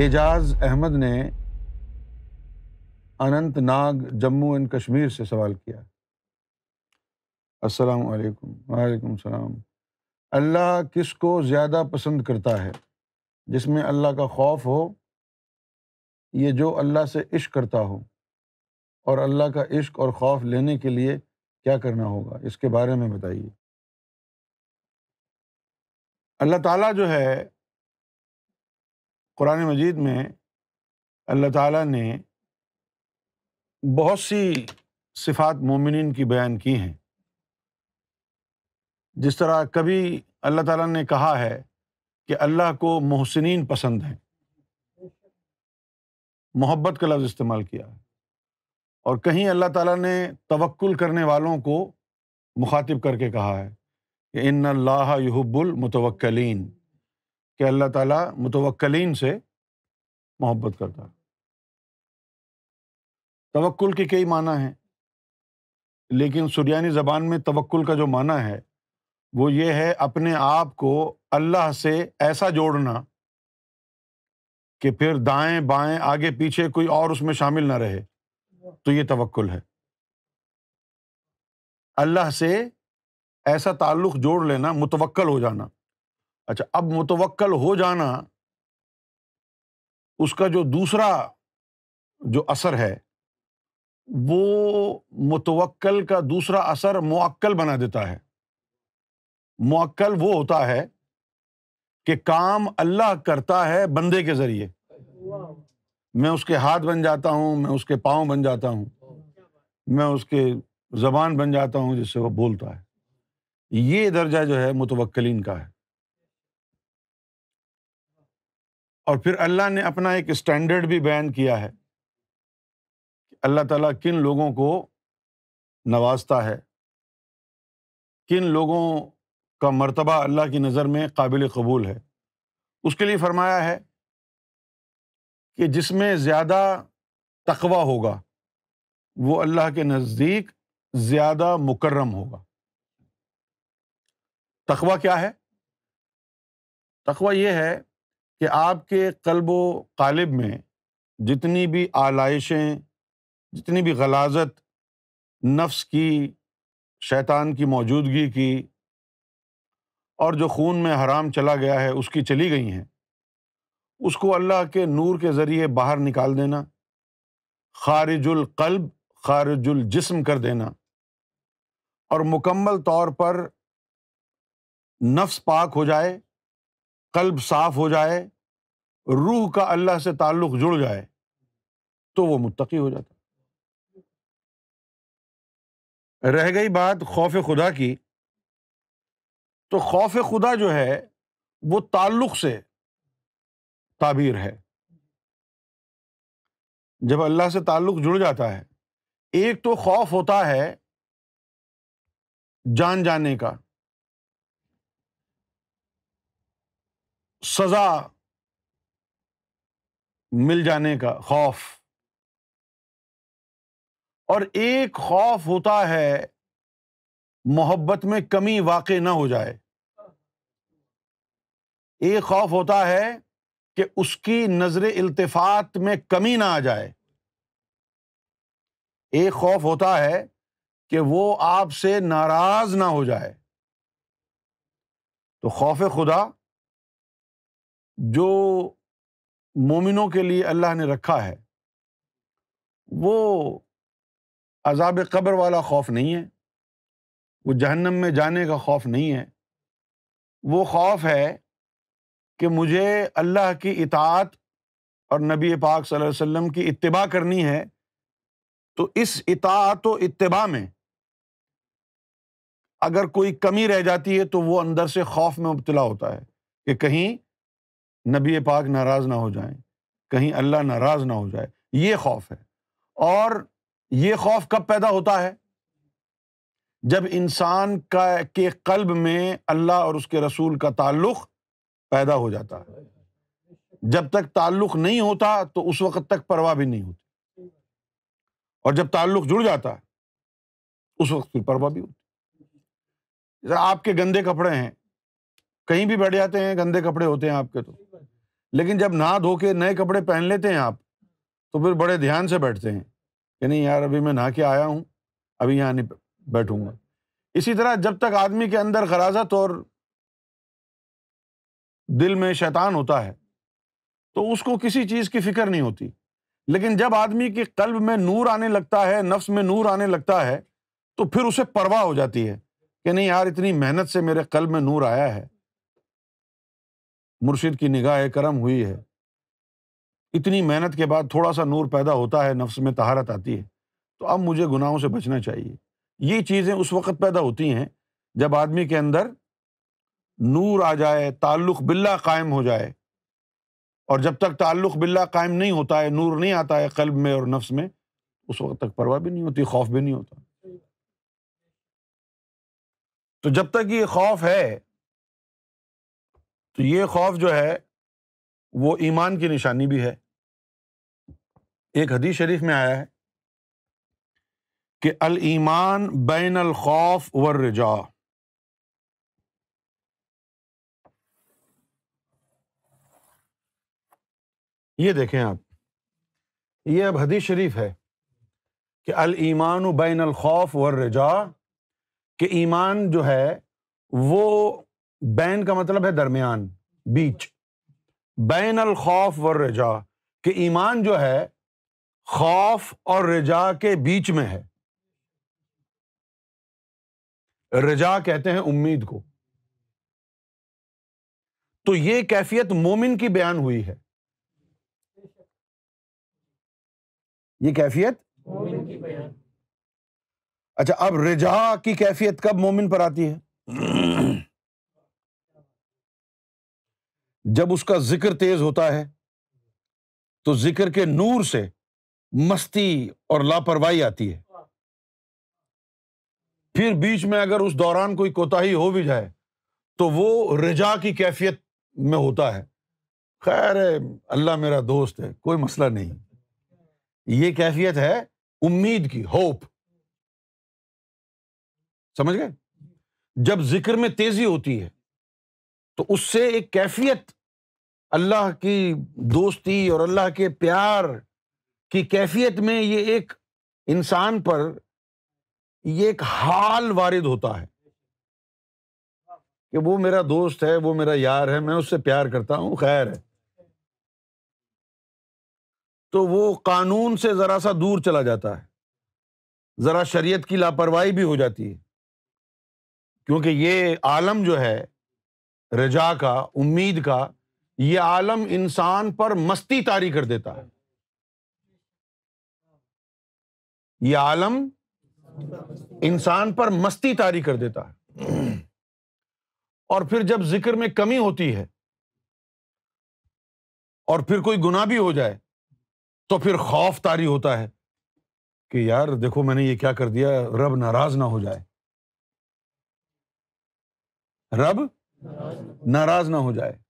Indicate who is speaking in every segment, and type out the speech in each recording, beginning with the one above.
Speaker 1: اعجاز احمد نے Anantnag Jammu and Kashmir سے سوال کیا۔ السلام علیکم۔ وعلیکم السلام۔ اللہ کس کو زیادہ پسند کرتا ہے؟ جس میں اللہ کا خوف ہو، یہ جو اللہ سے عشق کرتا ہو۔ اور اللہ کا عشق اور خوف لینے کے لیے کیا کرنا ہوگا؟ اس کے بارے میں بتائیے۔ اللہ تعالیٰ جو ہے قرآن مجید میں اللہ تعالیٰ نے بہت سی صفات مومنین کی بیان کی ہیں۔ جس طرح کبھی اللہ تعالیٰ نے کہا ہے کہ اللہ کو محسنین پسند ہیں۔ محبت کا لفظ استعمال کیا۔ ہے اور کہیں اللہ تعالیٰ نے توکل کرنے والوں کو مخاطب کر کے کہا ہے کہ ان اللہ یحب المتوکلین۔ کہ اللہ تعالیٰ متوکلین سے محبت کرتا ہے۔ توکل کے کئی معنی ہیں، لیکن سریانی زبان میں توکل کا جو معنی ہے، وہ یہ ہے اپنے آپ کو اللہ سے ایسا جوڑنا کہ پھر دائیں بائیں آگے پیچھے کوئی اور اس میں شامل نہ رہے۔ تو یہ توکل ہے۔ اللہ سے ایسا تعلق جوڑ لینا، متوکل ہو جانا۔ اچھا اب متوکل ہو جانا اس کا جو دوسرا جو اثر ہے، وہ متوکل کا دوسرا اثر معقل بنا دیتا ہے۔ معقل وہ ہوتا ہے کہ کام اللہ کرتا ہے بندے کے ذریعے۔ میں اس کے ہاتھ بن جاتا ہوں، میں اس کے پاؤں بن جاتا ہوں، میں اس کے زبان بن جاتا ہوں جس سے وہ بولتا ہے۔ یہ درجہ جو ہے متوکلین کا ہے۔ اور پھر اللہ نے اپنا ایک اسٹینڈرڈ بھی بیان کیا ہے کہ اللہ تعالیٰ کن لوگوں کو نوازتا ہے، کن لوگوں کا مرتبہ اللہ کی نظر میں قابل قبول ہے۔ اس کے لیے فرمایا ہے کہ جس میں زیادہ تقوا ہوگا، وہ اللہ کے نزدیک زیادہ مکرم ہوگا۔ تقوا کیا ہے؟ تقوا یہ ہے کہ آپ کے قلب و قالب میں جتنی بھی آلائشیں، جتنی بھی غلازت نفس کی، شیطان کی موجودگی کی اور جو خون میں حرام چلا گیا ہے، اس کی چلی گئی ہیں، اس کو اللہ کے نور کے ذریعے باہر نکال دینا، خارج القلب، خارج الجسم کر دینا اور مکمل طور پر نفس پاک ہو جائے قلب صاف ہو جائے، روح کا اللہ سے تعلق جڑ جائے، تو وہ متقی ہو جاتا رہ گئی بات خوف خدا کی۔ تو خوف خدا جو ہے، وہ تعلق سے تعبیر ہے۔ جب اللہ سے تعلق جڑ جاتا ہے، ایک تو خوف ہوتا ہے جان جانے کا۔ سزا مل جانے کا خوف۔ اور ایک خوف ہوتا ہے، محبت میں کمی واقع نہ ہو جائے۔ ایک خوف ہوتا ہے کہ اس کی نظر التفات میں کمی نہ آ جائے۔ ایک خوف ہوتا ہے کہ وہ آپ سے ناراض نہ ہو جائے۔ تو خوف خدا جو مومنوں کے لیے اللہ نے رکھا ہے، وہ عذاب قبر والا خوف نہیں ہے، وہ جہنم میں جانے کا خوف نہیں ہے۔ وہ خوف ہے کہ مجھے اللہ کی اطاعت اور نبی پاک صلی اللہ علیہ وسلم کی اتباع کرنی ہے، تو اس اطاعت و اتباع میں اگر کوئی کمی رہ جاتی ہے تو وہ اندر سے خوف میں مبتلا ہوتا ہے کہ کہیں نبی پاک ناراض نہ ہو جائیں، کہیں اللہ ناراض نہ ہو جائے، یہ خوف ہے۔ اور یہ خوف کب پیدا ہوتا ہے؟ جب انسان کا کے قلب میں اللہ اور اس کے رسول کا تعلق پیدا ہو جاتا ہے۔ جب تک تعلق نہیں ہوتا تو اس وقت تک پرواہ بھی نہیں ہوتی۔ اور جب تعلق جڑ جاتا ہے، اس وقت پھر پرواہ بھی ہوتی۔ آپ کے گندے کپڑے ہیں، کہیں بھی بیٹھ جاتے ہیں، گندے کپڑے ہوتے ہیں آپ کے تو۔ لیکن جب نہا دھو کے نئے کپڑے پہن لیتے ہیں آپ، تو پھر بڑے دھیان سے بیٹھتے ہیں کہ نہیں یار، ابھی میں نہا کے آیا ہوں، ابھی یہاں نہیں بیٹھوں گا۔ اسی طرح جب تک آدمی کے اندر غرازت اور دل میں شیطان ہوتا ہے، تو اس کو کسی چیز کی فکر نہیں ہوتی۔ لیکن جب آدمی کے قلب میں نور آنے لگتا ہے، نفس میں نور آنے لگتا ہے، تو پھر اسے پرواہ ہو جاتی ہے کہ نہیں یار، اتنی محنت سے میرے قلب میں نور آیا ہے۔ مرشد کی نگاہ کرم ہوئی ہے۔ اتنی محنت کے بعد تھوڑا سا نور پیدا ہوتا ہے، نفس میں تہارت آتی ہے۔ تو اب مجھے گناہوں سے بچنا چاہیے۔ یہ چیزیں اس وقت پیدا ہوتی ہیں جب آدمی کے اندر نور آ جائے، تعلق بلّہ قائم ہو جائے۔ اور جب تک تعلق بلّہ قائم نہیں ہوتا ہے، نور نہیں آتا ہے قلب میں اور نفس میں، اس وقت تک پرواہ بھی نہیں ہوتی، خوف بھی نہیں ہوتا۔ تو جب تک یہ خوف ہے تو یہ خوف جو ہے، وہ ایمان کی نشانی بھی ہے۔ ایک حدیث شریف میں آیا ہے کہ المان بین الخوف ورجا یہ دیکھیں آپ، یہ اب حدیث شریف ہے کہ المان بین الخوف ورجا کہ ایمان جو ہے، وہ بین کا مطلب ہے درمیان بیچ۔ بین الخوف و رجا کہ ایمان جو ہے خوف اور رجا کے بیچ میں ہے۔ رجا کہتے ہیں امید کو۔ تو یہ کیفیت مومن کی بیان ہوئی ہے۔ یہ کیفیت؟ اچھا اب رجا کی کیفیت کب مومن پر آتی ہے؟ جب اس کا ذکر تیز ہوتا ہے، تو ذکر کے نور سے مستی اور لاپرواہی آتی ہے۔ پھر بیچ میں اگر اس دوران کوئی کوتا ہی ہو بھی جائے، تو وہ رجا کی کیفیت میں ہوتا ہے۔ خیر، اللہ میرا دوست ہے، کوئی مسئلہ نہیں۔ یہ کیفیت ہے امید کی، ہوپ۔ سمجھ گئے؟ جب ذکر میں تیزی ہوتی ہے، تو اس سے ایک کیفیت اللہ کی دوستی اور اللہ کے پیار کی کیفیت میں یہ ایک انسان پر یہ ایک حال وارد ہوتا ہے کہ وہ میرا دوست ہے، وہ میرا یار ہے، میں اس سے پیار کرتا ہوں، خیر ہے۔ تو وہ قانون سے ذرا سا دور چلا جاتا ہے۔ ذرا شریعت کی لاپرواہی بھی ہو جاتی ہے۔ کیونکہ یہ عالم جو ہے، رجا کا، امید کا یہ عالم انسان پر مستی تاری کر دیتا ہے۔ یہ عالم انسان پر مستی تاری کر دیتا ہے۔ اور پھر جب ذکر میں کمی ہوتی ہے اور پھر کوئی گنا بھی ہو جائے تو پھر خوف تاری ہوتا ہے کہ یار دیکھو میں نے یہ کیا کر دیا، رب ناراض نہ ہو جائے۔ رب ناراض نہ ہو جائے۔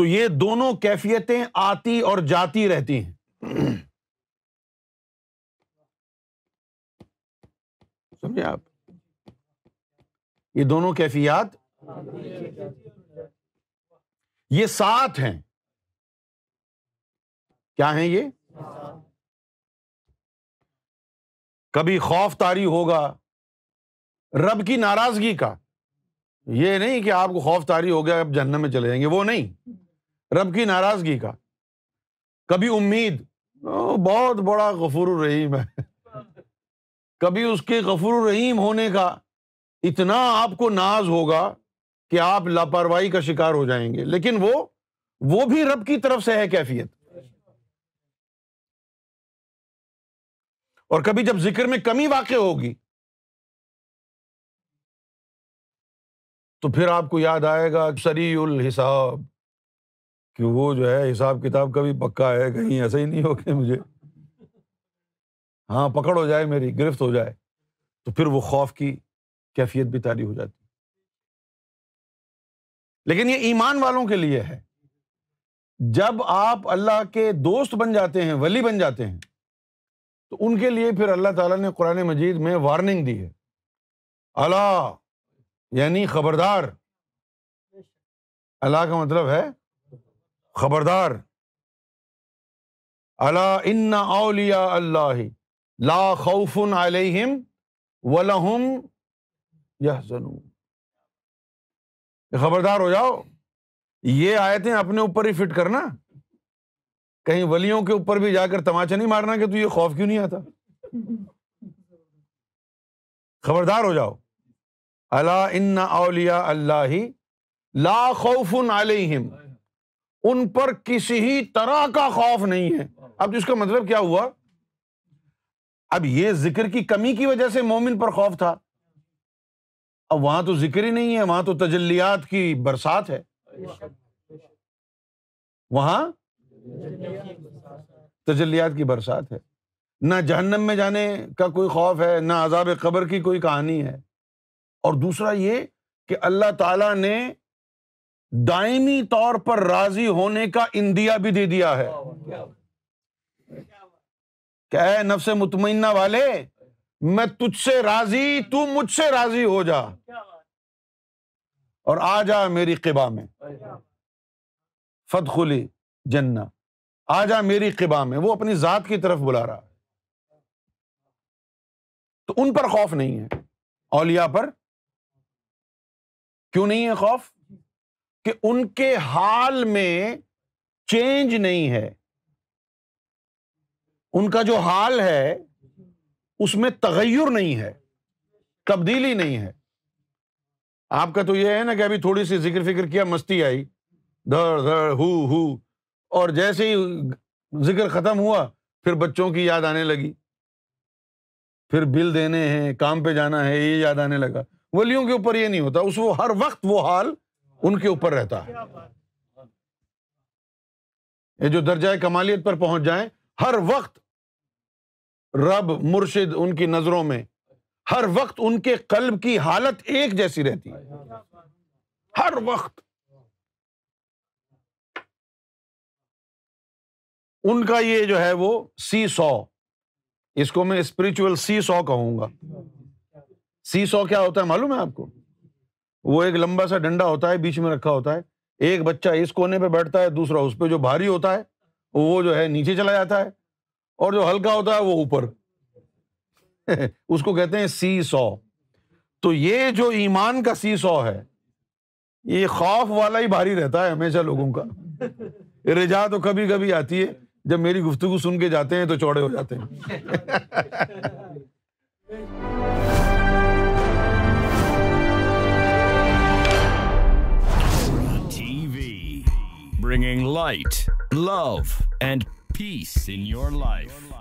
Speaker 1: تو یہ دونوں کیفیتیں آتی اور جاتی رہتی ہیں۔ سمجھے آپ؟ یہ دونوں کیفیات یہ ساتھ ہیں۔ کیا ہیں یہ؟ کبھی خوف تاری ہوگا، رب کی ناراضگی کا۔ یہ نہیں کہ آپ کو خوف تاری ہو گیا اب جہنم میں چلے جائیں گے، وہ نہیں۔ رب کی ناراضگی کا۔ کبھی امید۔ بہت بڑا غفور الرحیم ہے۔ کبھی اس کے غفور الرحیم ہونے کا اتنا آپ کو ناز ہوگا کہ آپ لاپرواہی کا شکار ہو جائیں گے۔ لیکن وہ وہ بھی رب کی طرف سے ہے کیفیت۔ اور کبھی جب ذکر میں کمی واقع ہوگی، تو پھر آپ کو یاد آئے گا سری الحساب۔ کہ وہ جو ہے حساب کتاب کا بھی پکا ہے کہیں ایسا ہی نہیں ہو کہ مجھے ہاں پکڑ ہو جائے میری گرفت ہو جائے تو پھر وہ خوف کی کیفیت بھی تاری ہو جاتی۔ لیکن یہ ایمان والوں کے لیے ہے۔ جب آپ اللہ کے دوست بن جاتے ہیں ولی بن جاتے ہیں تو ان کے لیے پھر اللہ تعالیٰ نے قرآن مجید میں وارننگ دی ہے۔ اللہ یعنی خبردار۔ اللہ کا مطلب ہے خبردار۔ اللہ ان اولیا اللہ لا خوف علیہم ولہم یحزنون۔ خبردار ہو جاؤ۔ یہ آیتیں اپنے اوپر ہی فٹ کرنا۔ کہیں ولیوں کے اوپر بھی جا کر تماچا نہیں مارنا کہ تو یہ خوف کیوں نہیں آتا؟ خبردار ہو جاؤ۔ اللہ ان اولیا اللہ لا خوف علیہم۔ ان پر کسی ہی طرح کا خوف نہیں ہے۔ اب اس کا مطلب کیا ہوا؟ اب یہ ذکر کی کمی کی وجہ سے مومن پر خوف تھا۔ اب وہاں تو ذکر ہی نہیں ہے، وہاں تو تجلیات کی برسات ہے۔ وہاں تجلیات کی برسات ہے۔ نہ جہنم میں جانے کا کوئی خوف ہے، نہ عذاب قبر کی کوئی کہانی ہے۔ اور دوسرا یہ کہ اللہ تعالی نے دائمی طور پر راضی ہونے کا اندیا بھی دے دیا ہے۔ کہ اے نفس مطمئنہ والے؟ میں تجھ سے راضی، تو مجھ سے راضی ہو جا۔ اور آ جا میری قبا میں۔ فت خلی جنا آ جا میری قبا میں۔ وہ اپنی ذات کی طرف بلا رہا۔ تو ان پر خوف نہیں ہے۔ اولیا پر کیوں نہیں ہے خوف؟ کہ ان کے حال میں چینج نہیں ہے۔ ان کا جو حال ہے، اس میں تغیر نہیں ہے، تبدیلی نہیں ہے۔ آپ کا تو یہ ہے نا کہ ابھی تھوڑی سی ذکر فکر کیا، مستی آئی۔ دھڑ دھڑ، ہو ہو۔ اور جیسے ہی ذکر ختم ہوا، پھر بچوں کی یاد آنے لگی۔ پھر بل دینے ہیں، کام پہ جانا ہے، یہ یاد آنے لگا۔ ولیوں کے اوپر یہ نہیں ہوتا، اس وہ، ہر وقت وہ حال ان کے اوپر رہتا ہے۔ یہ جو درجۂ کمالیت پر پہنچ جائیں، ہر وقت رب مرشد ان کی نظروں میں، ہر وقت ان کے قلب کی حالت ایک جیسی رہتی ہے۔ ہر وقت۔ ان کا یہ جو ہے وہ سی سو۔ اس کو میں اسپرچل سی سو کہوں گا۔ سی سو کیا ہوتا ہے معلوم ہے آپ کو؟ وہ ایک لمبا سا ڈنڈا ہوتا ہے، بیچ میں رکھا ہوتا ہے۔ ایک بچہ اس کونے پہ بیٹھتا ہے، دوسرا اس پہ جو بھاری ہوتا ہے، وہ جو ہے نیچے چلا جاتا ہے اور جو ہلکا ہوتا ہے، وہ اوپر۔ اس کو کہتے ہیں سی سو تو یہ جو ایمان کا سی سو ہے، یہ خوف والا ہی بھاری رہتا ہے ہمیشہ لوگوں کا۔ رجا تو کبھی کبھی آتی ہے، جب میری گفتگو سن کے جاتے ہیں تو چوڑے ہو جاتے ہیں۔
Speaker 2: bringing light, love, and peace in your life.